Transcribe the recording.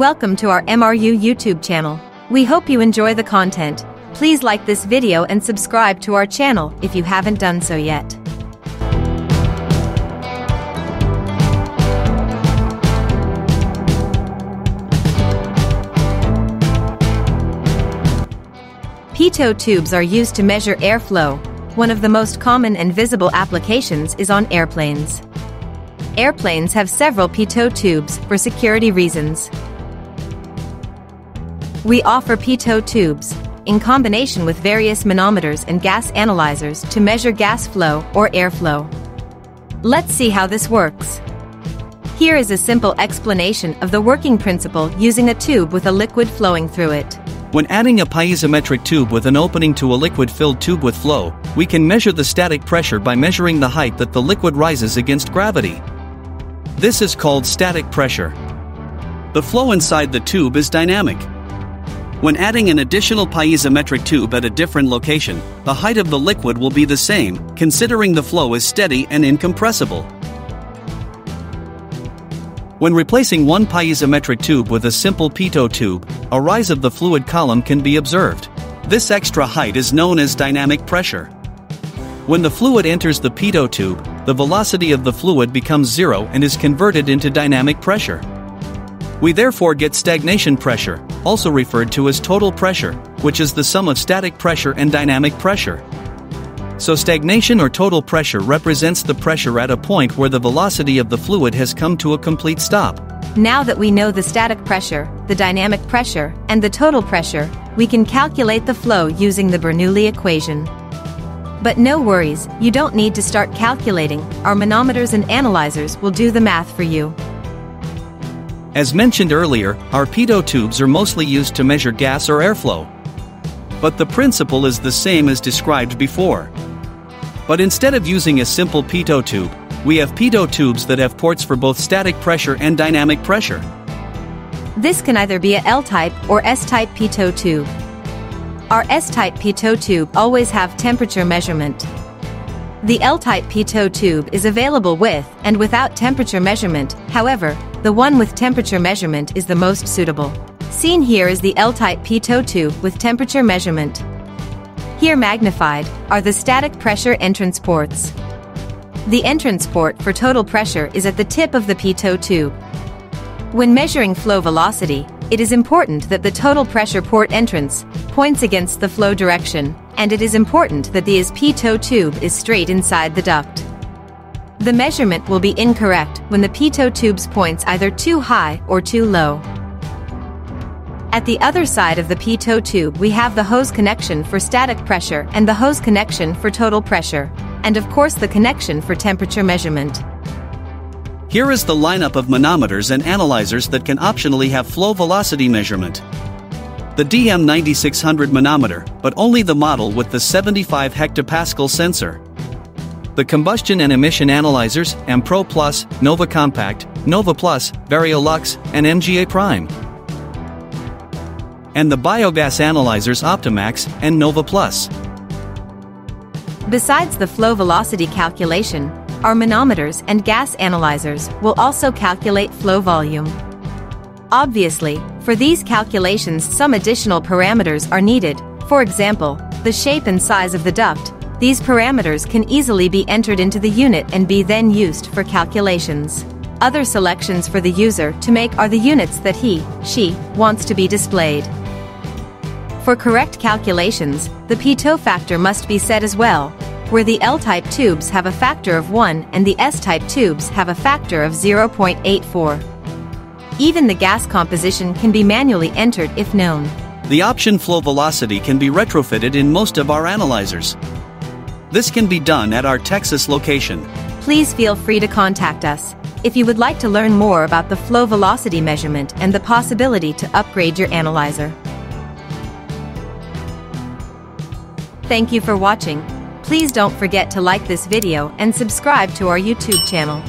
Welcome to our MRU YouTube channel. We hope you enjoy the content. Please like this video and subscribe to our channel if you haven't done so yet. Pitot tubes are used to measure airflow. One of the most common and visible applications is on airplanes. Airplanes have several pitot tubes for security reasons. We offer pitot tubes, in combination with various manometers and gas analyzers to measure gas flow or airflow. Let's see how this works. Here is a simple explanation of the working principle using a tube with a liquid flowing through it. When adding a piezometric tube with an opening to a liquid-filled tube with flow, we can measure the static pressure by measuring the height that the liquid rises against gravity. This is called static pressure. The flow inside the tube is dynamic. When adding an additional piezometric tube at a different location, the height of the liquid will be the same, considering the flow is steady and incompressible. When replacing one piezometric tube with a simple pitot tube, a rise of the fluid column can be observed. This extra height is known as dynamic pressure. When the fluid enters the pitot tube, the velocity of the fluid becomes zero and is converted into dynamic pressure. We therefore get stagnation pressure, also referred to as total pressure, which is the sum of static pressure and dynamic pressure. So stagnation or total pressure represents the pressure at a point where the velocity of the fluid has come to a complete stop. Now that we know the static pressure, the dynamic pressure, and the total pressure, we can calculate the flow using the Bernoulli equation. But no worries, you don't need to start calculating, our manometers and analyzers will do the math for you. As mentioned earlier, our pitot tubes are mostly used to measure gas or airflow. But the principle is the same as described before. But instead of using a simple pitot tube, we have pitot tubes that have ports for both static pressure and dynamic pressure. This can either be a L-type or S-type pitot tube. Our S-type pitot tube always have temperature measurement. The L-type pitot tube is available with and without temperature measurement, however, the one with temperature measurement is the most suitable. Seen here is the L-type pitot tube with temperature measurement. Here magnified are the static pressure entrance ports. The entrance port for total pressure is at the tip of the pitot tube. When measuring flow velocity, it is important that the total pressure port entrance points against the flow direction, and it is important that the is pitot tube is straight inside the duct. The measurement will be incorrect when the pitot tube's points either too high or too low. At the other side of the pitot tube we have the hose connection for static pressure and the hose connection for total pressure, and of course the connection for temperature measurement. Here is the lineup of manometers and analyzers that can optionally have flow velocity measurement. The DM9600 manometer, but only the model with the 75 hectopascal sensor. The combustion and emission analyzers, AMPRO Plus, Nova Compact, Nova Plus, Variolux, and MGA Prime and the biogas analyzers Optimax and Nova Plus. Besides the flow velocity calculation, our manometers and gas analyzers will also calculate flow volume. Obviously, for these calculations some additional parameters are needed, for example, the shape and size of the duct, these parameters can easily be entered into the unit and be then used for calculations. Other selections for the user to make are the units that he, she, wants to be displayed. For correct calculations, the pitot factor must be set as well, where the L-type tubes have a factor of 1 and the S-type tubes have a factor of 0.84. Even the gas composition can be manually entered if known. The option flow velocity can be retrofitted in most of our analyzers. This can be done at our Texas location. Please feel free to contact us if you would like to learn more about the flow velocity measurement and the possibility to upgrade your analyzer. Thank you for watching. Please don't forget to like this video and subscribe to our YouTube channel.